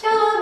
キ